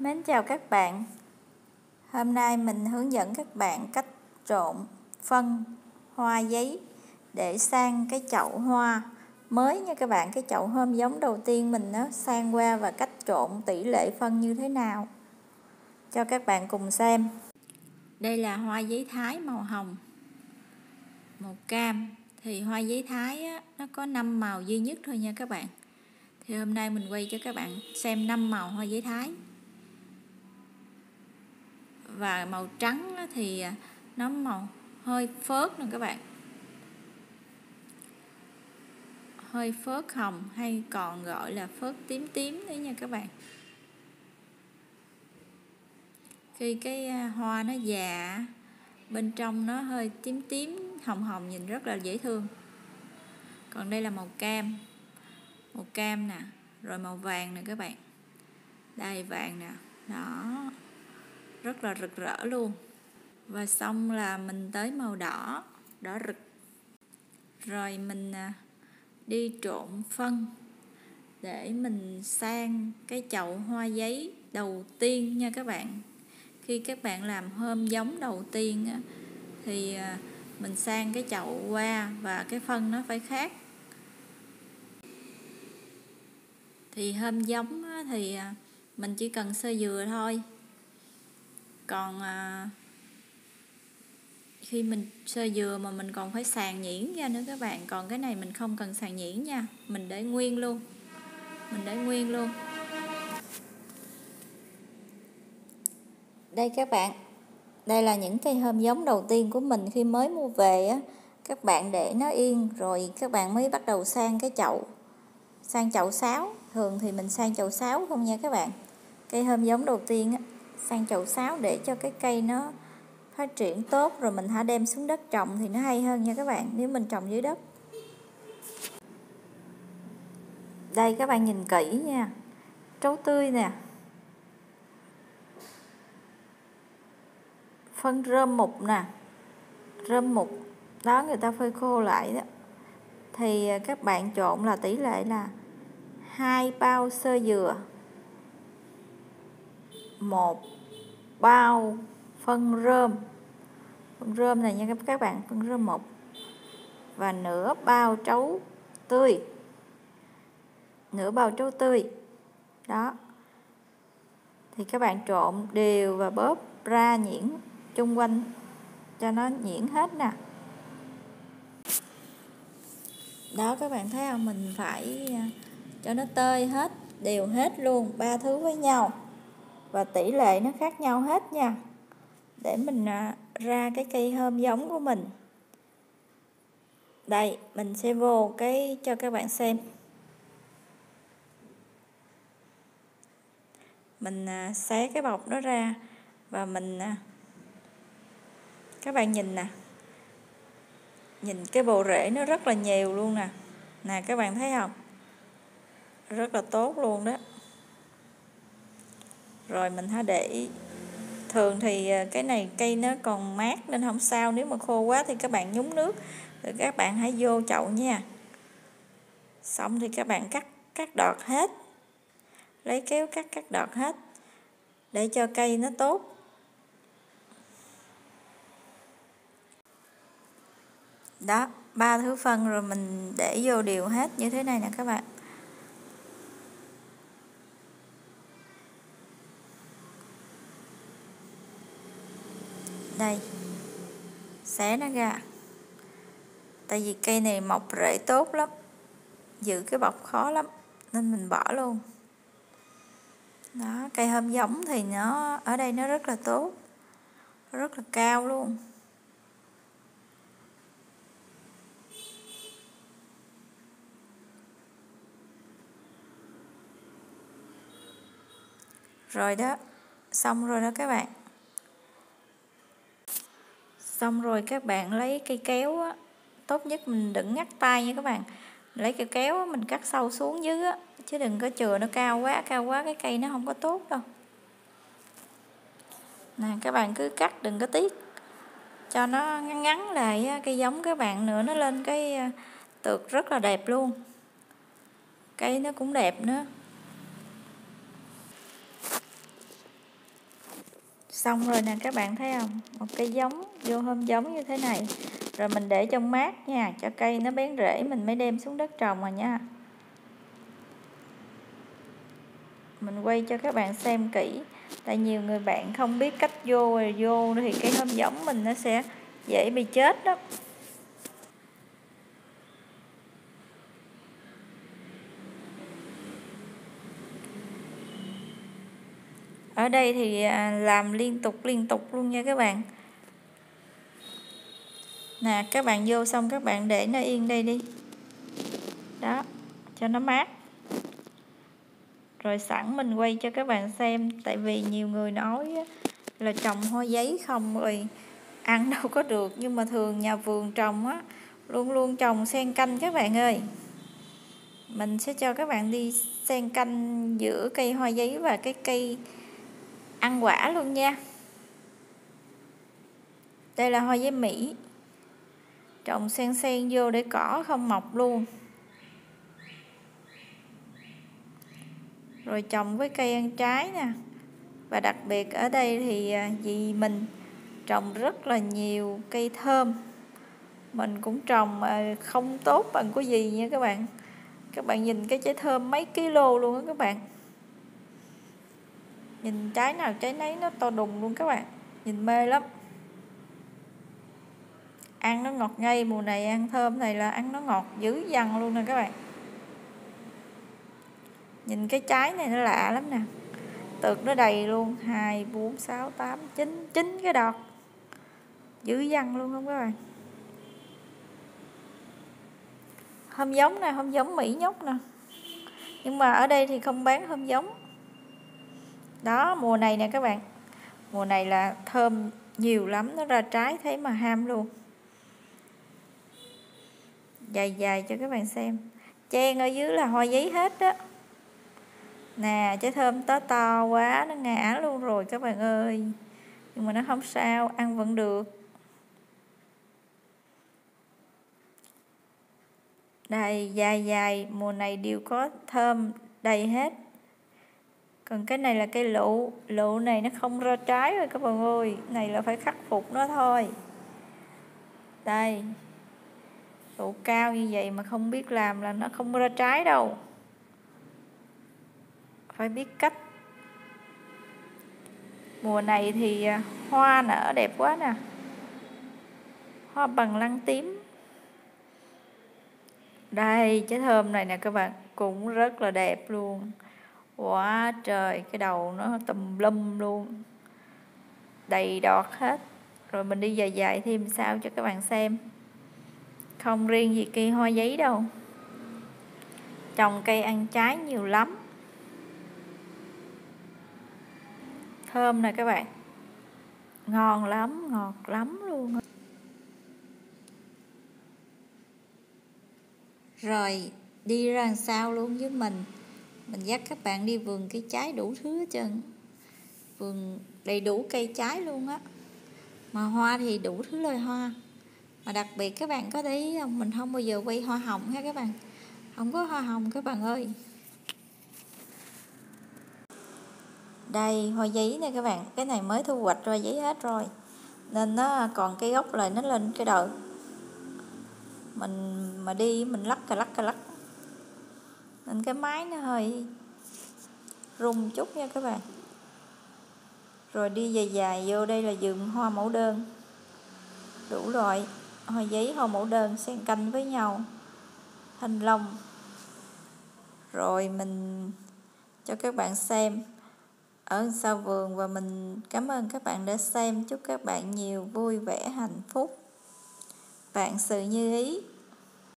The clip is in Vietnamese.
Mến chào các bạn. Hôm nay mình hướng dẫn các bạn cách trộn phân hoa giấy để sang cái chậu hoa mới nha các bạn. Cái chậu hôm giống đầu tiên mình nó sang qua và cách trộn tỷ lệ phân như thế nào. Cho các bạn cùng xem. Đây là hoa giấy thái màu hồng màu cam. Thì hoa giấy thái á, nó có 5 màu duy nhất thôi nha các bạn. Thì hôm nay mình quay cho các bạn xem 5 màu hoa giấy thái và màu trắng thì à, nó màu hơi phớt nè các bạn. Hơi phớt hồng hay còn gọi là phớt tím tím đấy nha các bạn. Khi cái à, hoa nó già bên trong nó hơi tím tím, hồng hồng nhìn rất là dễ thương. Còn đây là màu cam màu cam nè, rồi màu vàng nè các bạn. Đây vàng nè, đó rất là rực rỡ luôn. Và xong là mình tới màu đỏ đỏ rực. Rồi mình à, đi trộn phân để mình sang cái chậu hoa giấy đầu tiên nha các bạn. Khi các bạn làm hôm giống đầu tiên thì à, mình sang cái chậu hoa và cái phân nó phải khác. Thì hôm giống thì à, mình chỉ cần sơ dừa thôi còn à, khi mình sơ dừa mà mình còn phải sàn nhuyễn ra nữa các bạn. Còn cái này mình không cần sàn nhuyễn nha. Mình để nguyên luôn. Mình để nguyên luôn. Đây các bạn. Đây là những cây hôm giống đầu tiên của mình khi mới mua về á. Các bạn để nó yên rồi các bạn mới bắt đầu sang cái chậu. Sang chậu sáo. Thường thì mình sang chậu sáo không nha các bạn. Cây hôm giống đầu tiên á sang chậu sáo để cho cái cây nó phát triển tốt, rồi mình hãy đem xuống đất trồng thì nó hay hơn nha các bạn, nếu mình trồng dưới đất. Đây, các bạn nhìn kỹ nha. Trấu tươi nè. Phân rơm mục nè. Rơm mục, đó, người ta phơi khô lại đó. Thì à, các bạn trộn là tỷ lệ là hai bao sơ dừa một bao phân rơm. Phân rơm này nha, các bạn, phân rơm một. Và nửa bao trấu tươi. Nửa bao trấu tươi. Đó. Thì các bạn trộn đều và bóp ra nhuyễn chung quanh cho nó nhuyễn hết nè. Đó, các bạn thấy không? Mình phải à, cho nó tơi hết, đều hết luôn, ba thứ với nhau và tỷ lệ nó khác nhau hết nha. Để mình à, ra cái cây hôm giống của mình. Đây, mình sẽ vô cái, cho các bạn xem. Mình à, xé cái bọc nó ra và mình à, các bạn nhìn nè. Nhìn cái bộ rễ nó rất là nhiều luôn nè. Nè, các bạn thấy không? Rất là tốt luôn đó rồi mình hãy để thường thì à, cái này cây nó còn mát nên không sao, nếu mà khô quá thì các bạn nhúng nước, rồi các bạn hãy vô chậu nha. Xong thì các bạn cắt cắt đọt hết. Lấy kéo cắt cắt đọt hết, để cho cây nó tốt. Đó, ba thứ phân rồi mình để vô đều hết như thế này nè các bạn. Đây. Xé nó ra. Tại vì cây này mọc rễ tốt lắm. Giữ cái bọc khó lắm, nên mình bỏ luôn. Đó, cây hôm giống thì nó, ở đây nó rất là tốt. Rất là cao luôn. Rồi đó, xong rồi đó các bạn xong rồi các bạn lấy cây kéo á, tốt nhất mình đừng ngắt tay nha các bạn. Lấy cây kéo á, mình cắt sâu xuống dưới á, chứ đừng có chừa nó cao quá cao quá cái cây nó không có tốt đâu. Nè các bạn cứ cắt đừng có tiếc. Cho nó ngắn ngắn lại cây giống các bạn nữa nó lên cái à, tược rất là đẹp luôn. Cây nó cũng đẹp nữa. Xong rồi nè các bạn thấy không? Một cây giống vô hôm giống như thế này. Rồi mình để trong mát nha, cho cây nó bén rễ, mình mới đem xuống đất trồng rồi nha. Mình quay cho các bạn xem kỹ, tại nhiều người bạn không biết cách vô rồi vô thì cái hôm giống mình nó sẽ dễ bị chết đó. Ở đây thì à, làm liên tục liên tục luôn nha các bạn nè, các bạn vô xong các bạn để nó yên đây đi. Đó, cho nó mát. Rồi sẵn mình quay cho các bạn xem, tại vì nhiều người nói là trồng hoa giấy không rồi ăn đâu có được, nhưng mà thường nhà vườn trồng á, luôn luôn trồng xen canh các bạn ơi. Mình sẽ cho các bạn đi xen canh giữa cây hoa giấy và cái cây ăn quả luôn nha. Đây là hoa giấy Mỹ trồng xen xen vô để cỏ không mọc luôn. Rồi trồng với cây ăn trái nè. Và đặc biệt ở đây thì à, vì mình trồng rất là nhiều cây thơm. Mình cũng trồng à, không tốt bằng của gì nha các bạn. Các bạn nhìn cái trái thơm mấy kilo luôn á các bạn. Nhìn trái nào trái nấy nó to đùng luôn các bạn. Nhìn mê lắm ăn nó ngọt ngay mùa này ăn thơm này là ăn nó ngọt dữ dằn luôn nè các bạn. Nhìn cái trái này nó lạ lắm nè. Tược nó đầy luôn. Hai, bốn, sáu, tám, chín chín cái đọt. Dữ dằn luôn không các bạn? Hôm giống nè, hôm giống mỹ nhóc nè. Nhưng mà ở đây thì không bán hôm giống. Đó, mùa này nè các bạn. Mùa này là thơm nhiều lắm, nó ra trái thấy mà ham luôn dài dài cho các bạn xem. Chen ở dưới là hoa giấy hết đó nè, trái thơm to to quá, nó ngã luôn rồi các bạn ơi. Nhưng mà nó không sao, ăn vẫn được. Đây, dài dài, mùa này đều có thơm đầy hết. Còn cái này là cây lụ lụ này nó không ra trái rồi các bạn ơi. Này là phải khắc phục nó thôi. Đây độ cao như vậy mà không biết làm là nó không ra trái đâu. Phải biết cách. Mùa này thì à, hoa nở đẹp quá nè. Hoa bằng lăng tím. Đây, trái thơm này nè các bạn, cũng rất là đẹp luôn. Quá trời, cái đầu nó tùm lum luôn. Đầy đọt hết. Rồi mình đi dài dài thêm sao cho các bạn xem không riêng gì cây hoa giấy đâu. Trồng cây ăn trái nhiều lắm. Thơm nè các bạn. Ngon lắm, ngọt lắm luôn rồi, đi ra sao luôn với mình? Mình dắt các bạn đi vườn cây trái đủ thứ hết trơn. Vườn đầy đủ cây trái luôn á. Mà hoa thì đủ thứ loài hoa mà đặc biệt các bạn có thấy không? Mình không bao giờ quay hoa hồng ha các bạn. Không có hoa hồng các bạn ơi. Đây, hoa giấy nè các bạn. Cái này mới thu hoạch hoa giấy hết rồi. Nên nó còn cái gốc lại, nó lên cái đợt mình mà đi, mình lắc cà lắc cà lắc. Nên cái máy nó hơi rung chút nha các bạn. Rồi đi dài dài vô đây là vườn hoa mẫu đơn. Đủ loại hoa giấy hoa mẫu đơn xen canh với nhau. Thanh long rồi mình cho các bạn xem ở sau vườn và mình cảm ơn các bạn đã xem. Chúc các bạn nhiều vui vẻ, hạnh phúc. Bạn sự như ý.